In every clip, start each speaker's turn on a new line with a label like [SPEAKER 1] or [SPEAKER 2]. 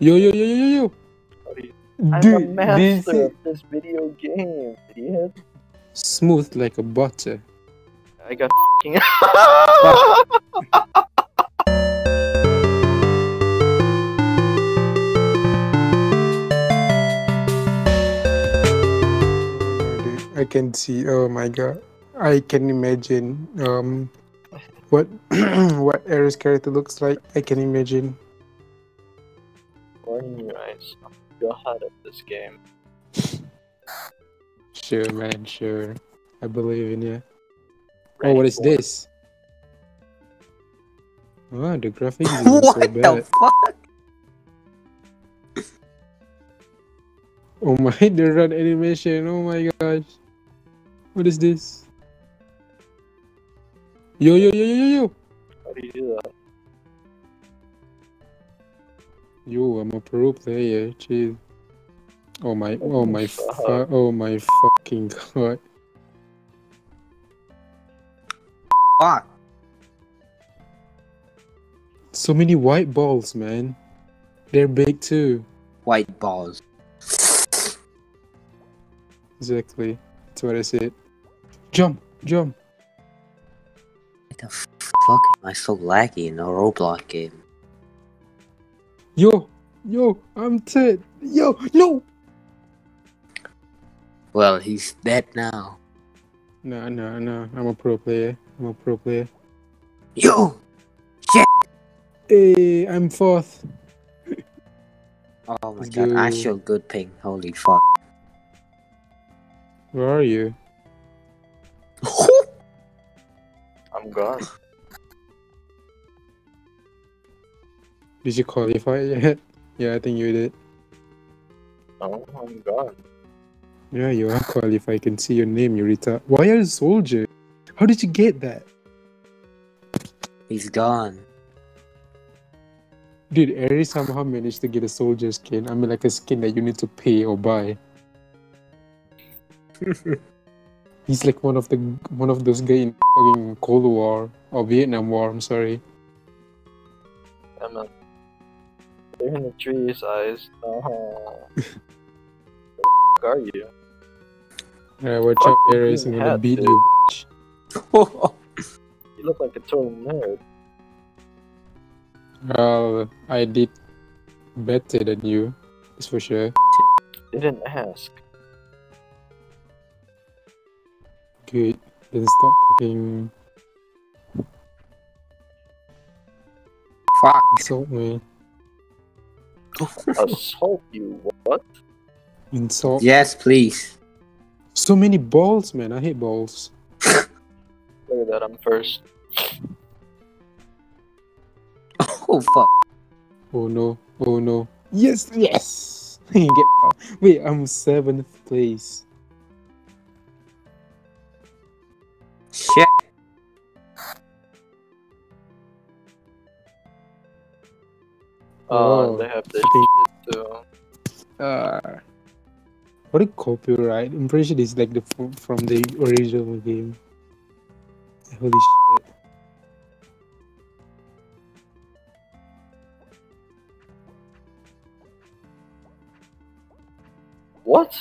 [SPEAKER 1] Yo, yo, yo, yo, yo, yo.
[SPEAKER 2] I'm a master
[SPEAKER 1] this
[SPEAKER 2] of this video game, idiot.
[SPEAKER 1] smooth like a butter.
[SPEAKER 2] I got f***ing
[SPEAKER 1] I can see. Oh my god, I can imagine um what what Eris character looks like. I can imagine.
[SPEAKER 2] Warning you guys, I'm god at this game.
[SPEAKER 1] Sure, man. Sure, I believe in you. Oh, what is this? Oh, the graphics isn't so
[SPEAKER 3] what the fuck?
[SPEAKER 1] Oh my, the run animation. Oh my gosh. What is this? Yo, yo, yo, yo, yo, yo.
[SPEAKER 2] How do you do that?
[SPEAKER 1] Yo, I'm a pro player. Jeez. Oh my, oh, oh
[SPEAKER 2] my,
[SPEAKER 1] fu- oh my fucking god.
[SPEAKER 3] Fuck.
[SPEAKER 1] So many white balls, man. They're big too.
[SPEAKER 3] White balls.
[SPEAKER 1] Exactly. That's what I said. Jump, jump.
[SPEAKER 3] What the fuck am I so laggy in a Roblox game?
[SPEAKER 1] Yo, yo, I'm dead. Yo, no.
[SPEAKER 3] Well, he's dead now.
[SPEAKER 1] No, no, no. I'm a pro player. I'm a pro player.
[SPEAKER 3] Yo! shit.
[SPEAKER 1] Hey, I'm fourth.
[SPEAKER 3] Oh my
[SPEAKER 1] Let's
[SPEAKER 3] god,
[SPEAKER 1] go.
[SPEAKER 3] actual good ping. Holy fuck.
[SPEAKER 1] Where are you?
[SPEAKER 2] I'm gone.
[SPEAKER 1] Did you qualify yet? Yeah, I think you did.
[SPEAKER 2] Oh, I'm gone.
[SPEAKER 1] Yeah, you are qualified. I can see your name, you retard. Why are you a soldier? How did you get that?
[SPEAKER 3] he's gone.
[SPEAKER 1] Dude, Eris somehow managed to get a soldier skin. I mean, like a skin that you need to pay or buy. He's like one of the one of those guys in fucking Cold War or Vietnam War. I'm sorry.
[SPEAKER 2] I'm a... They're in the trees, eyes. Oh. Uh-huh. are you?
[SPEAKER 1] Alright, watch
[SPEAKER 2] Fuck
[SPEAKER 1] out,
[SPEAKER 2] you,
[SPEAKER 1] Eris. I'm gonna beat
[SPEAKER 2] dude.
[SPEAKER 1] you. bitch.
[SPEAKER 2] You look like a total nerd.
[SPEAKER 1] Well, I did better than you. That's for sure.
[SPEAKER 2] They didn't ask.
[SPEAKER 1] Good. Then stop fucking
[SPEAKER 3] fuck.
[SPEAKER 1] insult me.
[SPEAKER 2] Assault you? What?
[SPEAKER 1] Insult.
[SPEAKER 3] yes, please.
[SPEAKER 1] So many balls, man. I hate balls.
[SPEAKER 2] Look at that, I'm first.
[SPEAKER 3] Oh fuck.
[SPEAKER 1] Oh no. Oh no. Yes, yes. Get Wait, I'm seventh place.
[SPEAKER 3] Shit.
[SPEAKER 2] Oh,
[SPEAKER 1] Oh,
[SPEAKER 2] they have this
[SPEAKER 1] fucking-
[SPEAKER 2] shit too.
[SPEAKER 1] Uh, what a copyright. I'm pretty sure this is like the from, from the original game. Holy shit.
[SPEAKER 2] What?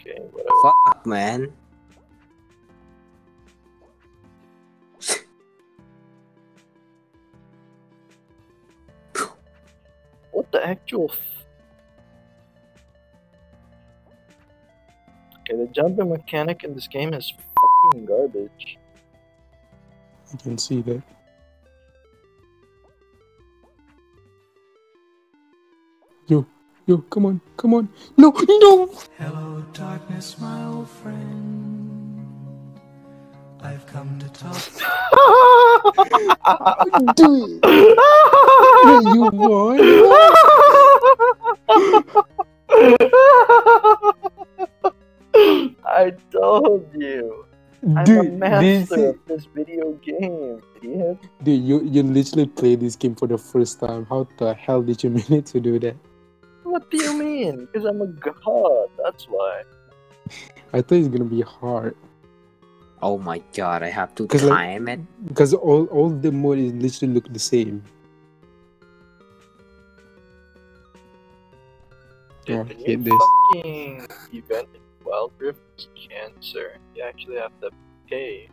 [SPEAKER 2] Okay, whatever.
[SPEAKER 3] Fuck, man.
[SPEAKER 2] The actual f- Okay, the jumping mechanic in this game is fucking garbage.
[SPEAKER 1] I can see that. Yo, yo, come on, come on. No, no!
[SPEAKER 4] Hello, darkness, my old friend. I've come to talk.
[SPEAKER 1] Do it! Wait, you won?
[SPEAKER 2] I told you. I'm a
[SPEAKER 1] Dude, this
[SPEAKER 2] master
[SPEAKER 1] is,
[SPEAKER 2] of this video game, idiot.
[SPEAKER 1] dude, you, you literally played this game for the first time. How the hell did you manage to do that?
[SPEAKER 2] What do you mean? Because I'm a god, that's why.
[SPEAKER 1] I thought it's gonna be hard.
[SPEAKER 3] Oh my god, I have to
[SPEAKER 1] 'Cause, like-
[SPEAKER 3] time it.
[SPEAKER 1] Because all, all the mode is literally look the same. Oh,
[SPEAKER 2] the
[SPEAKER 1] I
[SPEAKER 2] new
[SPEAKER 1] this.
[SPEAKER 2] fucking event in Wild Rift is cancer. You actually have to pay.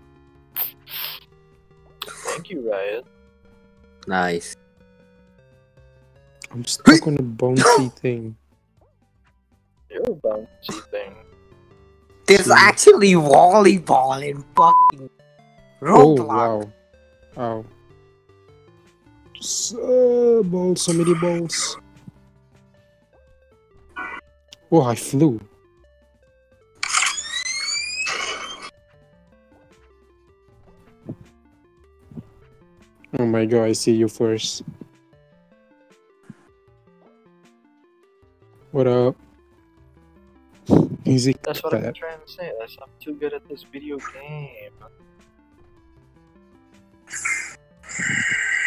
[SPEAKER 2] Thank you, Riot.
[SPEAKER 3] Nice.
[SPEAKER 1] I'm stuck on a bouncy thing.
[SPEAKER 2] You're a bouncy thing.
[SPEAKER 3] There's
[SPEAKER 1] Hmm.
[SPEAKER 3] actually volleyball in fucking
[SPEAKER 1] Oh
[SPEAKER 3] Roblox.
[SPEAKER 1] wow! Wow. So, balls, so many balls. Oh, I flew. Oh my god, I see you first. What up? Easy
[SPEAKER 2] That's what I'm trying to say. That's I'm too good at this video game.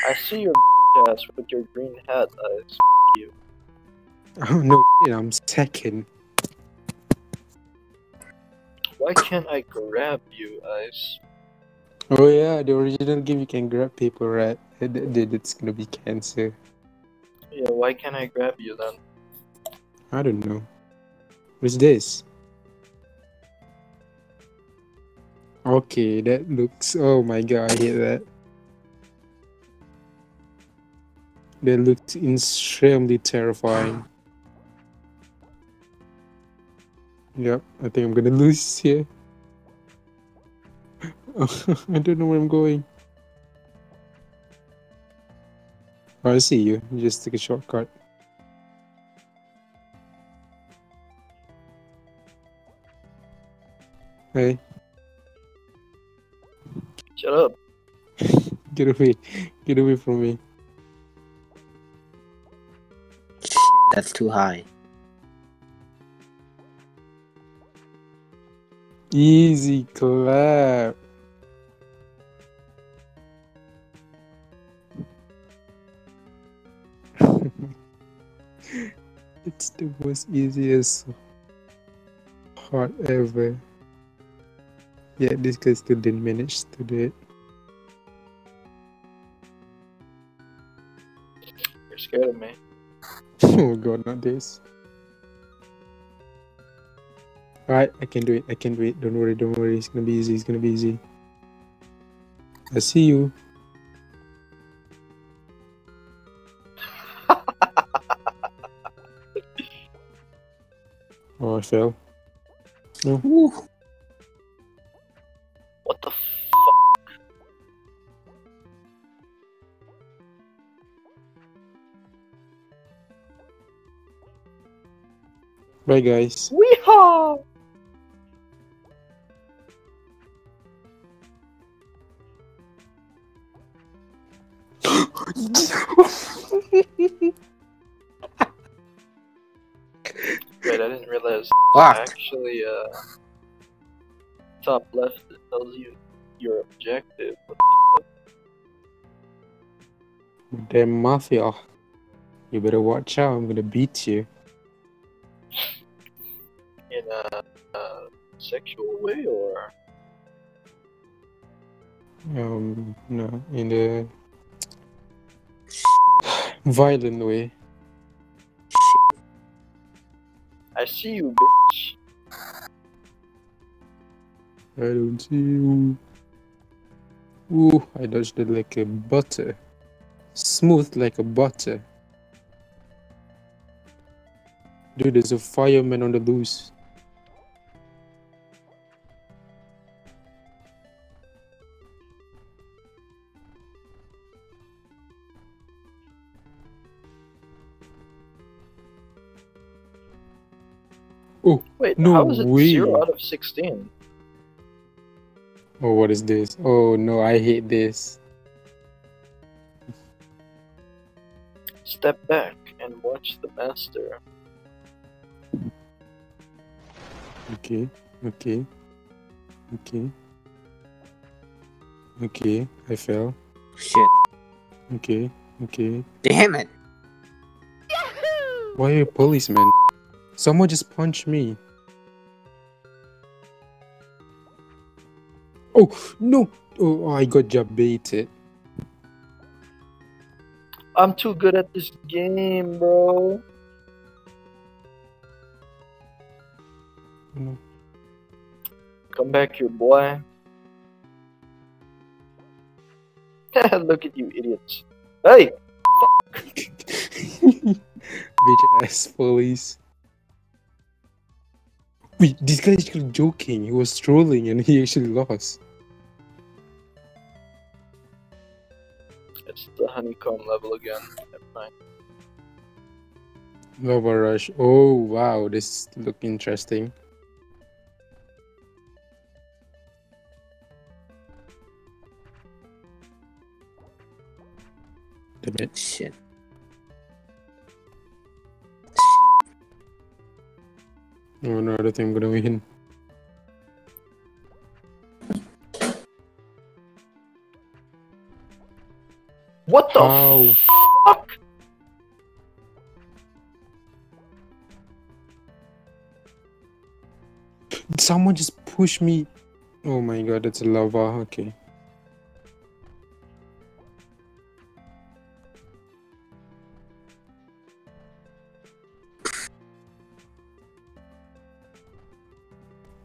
[SPEAKER 2] I see your ass with your green hat eyes. You.
[SPEAKER 1] Oh no, I'm second.
[SPEAKER 2] Why can't I grab you, Ice?
[SPEAKER 1] Oh yeah, the original game you can grab people, right? It's gonna be cancer.
[SPEAKER 2] Yeah, why can't I grab you then?
[SPEAKER 1] I don't know. What's this? Okay, that looks. Oh my god, I hate that. That looked extremely terrifying. Yep, I think I'm gonna lose here. I don't know where I'm going. Oh, I see you. You just took a shortcut. Hey,
[SPEAKER 2] Shut up.
[SPEAKER 1] get away. Get away from me.
[SPEAKER 3] That's too high.
[SPEAKER 1] Easy clap. it's the most easiest part ever. Yeah, this guy still didn't manage to do it.
[SPEAKER 2] You're scared of me.
[SPEAKER 1] Oh god, not this. Alright, I can do it. I can do it. Don't worry, don't worry. It's gonna be easy. It's gonna be easy. I see you. Oh, I fell.
[SPEAKER 3] Woo.
[SPEAKER 2] What the f?
[SPEAKER 1] Bye, guys.
[SPEAKER 2] Weehaw!
[SPEAKER 3] Fuck.
[SPEAKER 2] actually uh top left it tells you your objective.
[SPEAKER 1] Damn mafia. You better watch out. I'm gonna beat you.
[SPEAKER 2] in a, a sexual way or
[SPEAKER 1] Um, no, in a violent way.
[SPEAKER 2] I see you bitch.
[SPEAKER 1] I don't see you. Ooh, I dodged it like a butter. Smooth like a butter. Dude, there's a fireman on the loose.
[SPEAKER 2] Oh, Wait,
[SPEAKER 1] No
[SPEAKER 2] how is it
[SPEAKER 1] way.
[SPEAKER 2] zero out of sixteen?
[SPEAKER 1] Oh, what is this? Oh no, I hate this.
[SPEAKER 2] Step back and watch the master.
[SPEAKER 1] Okay, okay, okay, okay. I fell.
[SPEAKER 3] Shit.
[SPEAKER 1] Okay, okay.
[SPEAKER 3] Damn it.
[SPEAKER 1] Why are you a policeman? Someone just punched me. Oh no! Oh, I got job baited.
[SPEAKER 2] I'm too good at this game, bro.
[SPEAKER 1] No.
[SPEAKER 2] Come back here, boy. Look at you idiots. Hey!
[SPEAKER 1] Bitch ass police. Wait, this guy is actually joking. He was trolling and he actually lost.
[SPEAKER 2] It's the honeycomb level again. Never mind.
[SPEAKER 1] Lava Rush. Oh wow, this look interesting. Damn it.
[SPEAKER 3] Shit.
[SPEAKER 1] Oh no, I don't think I'm gonna win.
[SPEAKER 2] What the
[SPEAKER 1] How?
[SPEAKER 2] fuck?
[SPEAKER 1] Someone just pushed me. Oh my god, that's a lava. Okay.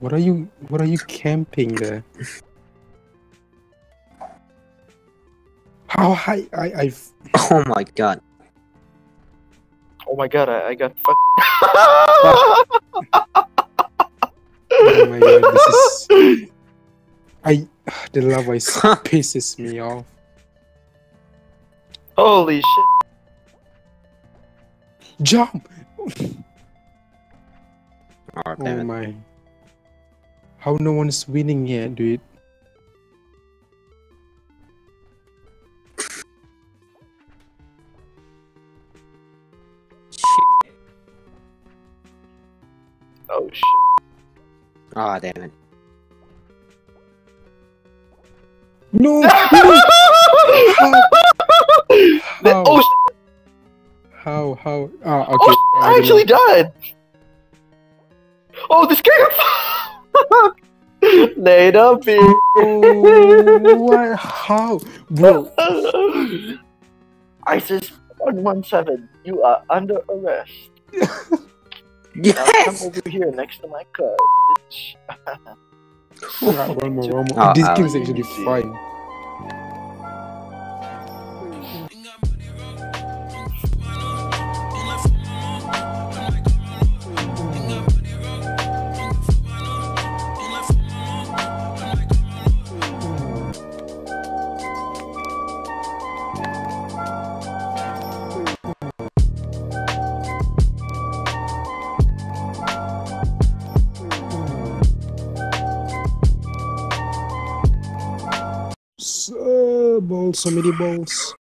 [SPEAKER 1] What are you what are you camping there? How high I I
[SPEAKER 3] Oh my god.
[SPEAKER 2] Oh my god, I, I got fucked.
[SPEAKER 1] oh my god this is I the lava is pisses me off.
[SPEAKER 2] Holy shit.
[SPEAKER 1] Jump!
[SPEAKER 3] Oh,
[SPEAKER 1] Oh
[SPEAKER 3] damn it.
[SPEAKER 1] my. How no one's winning yet, dude?
[SPEAKER 3] Shit.
[SPEAKER 2] Oh shit.
[SPEAKER 3] Oh, damn it.
[SPEAKER 1] No! no! How?
[SPEAKER 2] oh shit.
[SPEAKER 1] How? How? Ah, okay.
[SPEAKER 2] Oh, shit, I actually
[SPEAKER 1] know.
[SPEAKER 2] died. Oh, this game. Nade up here.
[SPEAKER 1] Oh, what? How? Bro,
[SPEAKER 2] ISIS 117, you are under arrest. Now come over here next to my car, bitch.
[SPEAKER 1] Alright, one more, one more.
[SPEAKER 3] Oh,
[SPEAKER 1] this game is actually fun. So many balls.